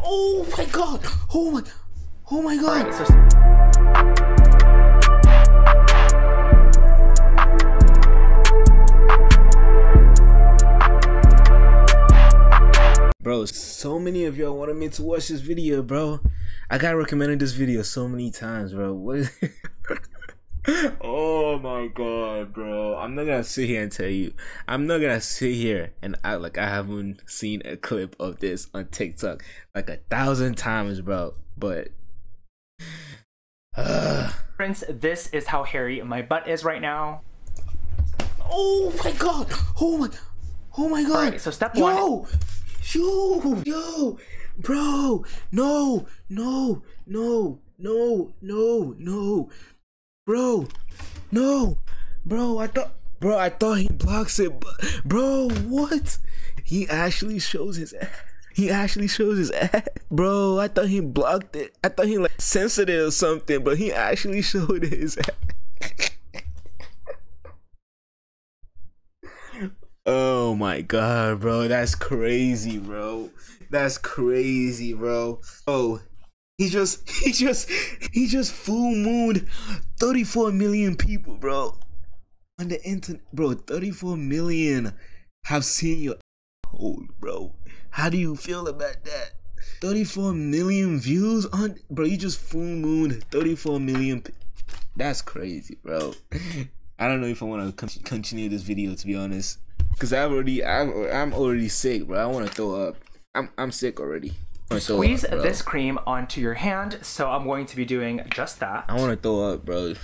Oh my god! Oh my! Oh my god! So Bro, so many of y'all wanted me to watch this video, bro. I got recommended this video so many times, bro. What is my god, bro. I'm not gonna sit here and tell you. I'm not gonna sit here and act like I haven't seen a clip of this on TikTok like a thousand times, bro. But uh, Prince, this is how hairy my butt is right now. Oh my god! Oh my Oh my god! So step yo, Yo! Yo! Bro! No! No! No! No! No! No! Bro! No! Bro, I thought Bro, I thought he blocks it, bro, what? He actually shows his ass. He actually shows his ass. Bro, I thought he blocked it. I thought he like it or something, but he actually showed his ass. Oh my god, bro. That's crazy, bro. That's crazy, bro. Oh, he just he just he just full mooned 34 million people, bro. On the internet, bro. 34 million have seen your hole, bro. How do you feel about that? 34 million views on bro, you just full mooned 34 million That's crazy, bro. I don't know if I want to continue this video to be honest. Cause I've already, I'm, I'm already sick, bro. I want to throw up. I'm, I'm sick already. Squeeze up, this cream onto your hand, so I'm going to be doing just that. I want to throw up, bro.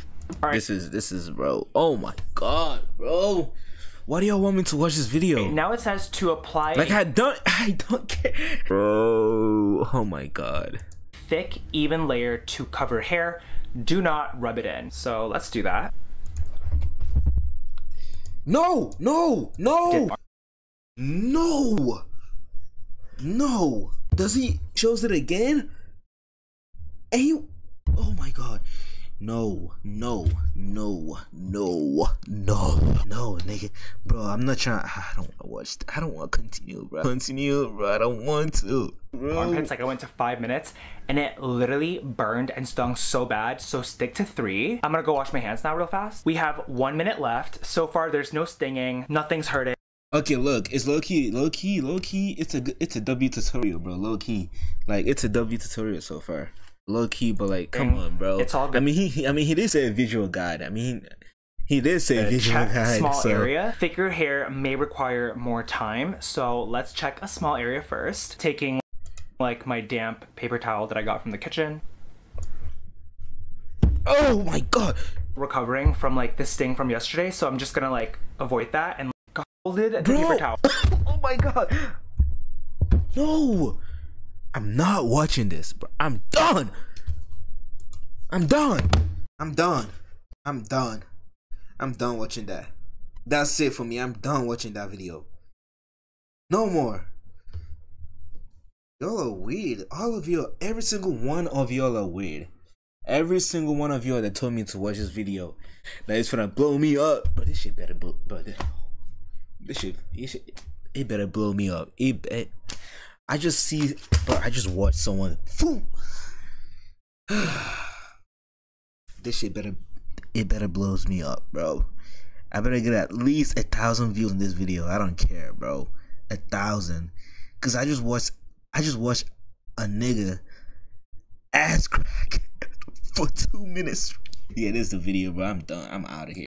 This is, this is, bro. Oh my god, bro. Why do y'all want me to watch this video? Now it says to apply Like I don't, I don't care, bro. Oh my god. thick, even layer to cover hair. Do not rub it in. So let's do that. No, no, no, no, no. Does he shows it again? And he, oh my god. No, no, no, no, no, no, nigga, bro. I'm not trying. I don't want to watch. I don't want to continue, bro. Continue, bro. I don't want to, bro. Armpits, like I went to five minutes and it literally burned and stung so bad. So stick to three. I'm gonna go wash my hands now real fast. We have one minute left. So far, there's no stinging, nothing's hurting. Okay, look, it's low key, low key, low key. It's a it's a W tutorial, bro. Low key, like it's a W tutorial so far. Low key, but like, come on, bro. it's all good. I mean, he, he, I mean, he did say a visual guide. I mean, he did say a visual check guide. small so. area. Thicker hair may require more time, so let's check a small area first. Taking like my damp paper towel that I got from the kitchen, Oh my god, recovering from like the sting from yesterday, so I'm just gonna like avoid that and hold it bro! paper towel. oh my god, no! I'm not watching this, bro. I'm done. I'm done. I'm done. I'm done. I'm done watching that. That's it for me. I'm done watching that video. No more. Y'all are weird. All of you, every single one of y'all are weird. Every single one of y'all that told me to watch this video, that is gonna blow me up. But this shit better, but this, this shit, it, shit, it better blow me up. It, it, I just see, bro. I just watched someone. This shit better, it better blows me up, bro. I better get at least a thousand views in this video. I don't care, bro. A thousand, cause I just watched, I just watched a nigga ass crack for two minutes. Yeah, this is the video, bro. I'm done. I'm out of here.